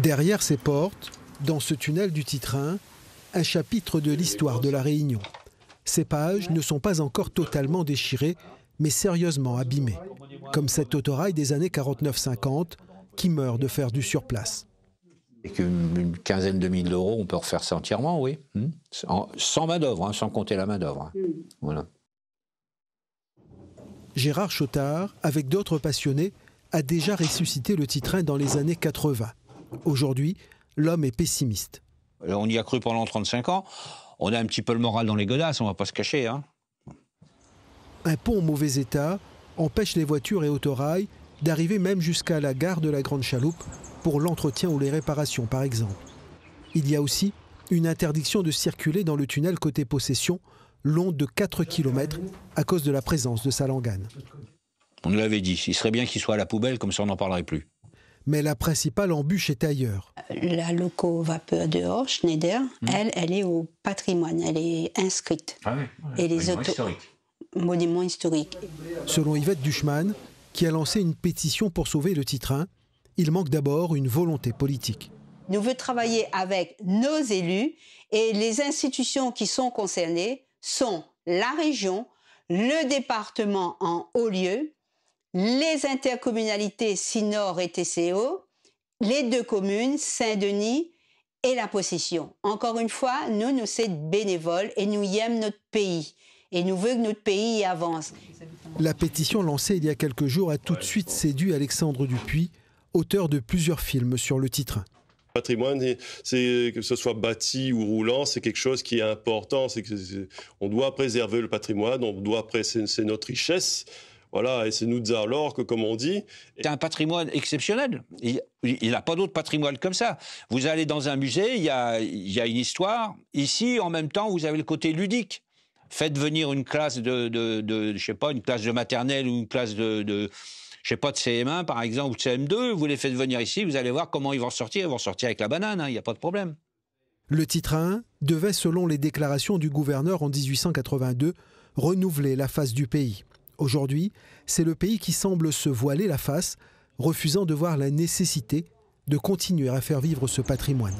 Derrière ces portes, dans ce tunnel du Titrin, un chapitre de l'histoire de la Réunion. Ces pages ne sont pas encore totalement déchirées, mais sérieusement abîmées, comme cet autorail des années 49-50 qui meurt de faire du surplace. Avec une, quinzaine de mille euros, on peut refaire ça entièrement, oui. Hmm. Sans main-d'œuvre, hein, sans compter la main-d'œuvre. Hein. Voilà. Gérard Chotard, avec d'autres passionnés, a déjà ressuscité le Titrin dans les années 80. Aujourd'hui, l'homme est pessimiste. On y a cru pendant 35 ans. On a un petit peu le moral dans les godasses, on va pas se cacher. Hein. Un pont en mauvais état empêche les voitures et autorails d'arriver même jusqu'à la gare de la Grande Chaloupe pour l'entretien ou les réparations, par exemple. Il y a aussi une interdiction de circuler dans le tunnel côté possession, long de 4 km, à cause de la présence de Salangane. On nous l'avait dit, il serait bien qu'il soit à la poubelle, comme ça on n'en parlerait plus. Mais la principale embûche est ailleurs. La loco vapeur dehors, Schneider, hmm. elle, elle est au patrimoine, elle est inscrite. Ah oui, Et les autres monuments historiques. Selon Yvette Duchman, qui a lancé une pétition pour sauver le Titrin, il manque d'abord une volonté politique. Nous voulons travailler avec nos élus et les institutions qui sont concernées sont la région, le département en haut lieu, les intercommunalités Sinor et TCO, les deux communes, Saint-Denis et la possession. Encore une fois, nous, nous sommes bénévoles et nous aimons notre pays. Et nous voulons que notre pays avance. La pétition lancée il y a quelques jours a tout de suite séduit Alexandre Dupuis, auteur de plusieurs films sur le titre. Le patrimoine, c'est que ce soit bâti ou roulant, c'est quelque chose qui est important. C'est que on doit préserver le patrimoine, on doit c'est notre richesse. Voilà, et c'est nous alors que, comme on dit. C'est un patrimoine exceptionnel. Il n'a pas d'autre patrimoine comme ça. Vous allez dans un musée, il y, a, il y a, une histoire. Ici, en même temps, vous avez le côté ludique. Faites venir une classe de, de, de je sais pas, une classe de maternelle ou une classe de, de je sais pas, de CM1 par exemple ou de CM2, vous les faites venir ici, vous allez voir comment ils vont sortir. Ils vont sortir avec la banane, hein, il n'y a pas de problème. Le titre 1 devait, selon les déclarations du gouverneur en 1882, renouveler la face du pays. Aujourd'hui, c'est le pays qui semble se voiler la face, refusant de voir la nécessité de continuer à faire vivre ce patrimoine.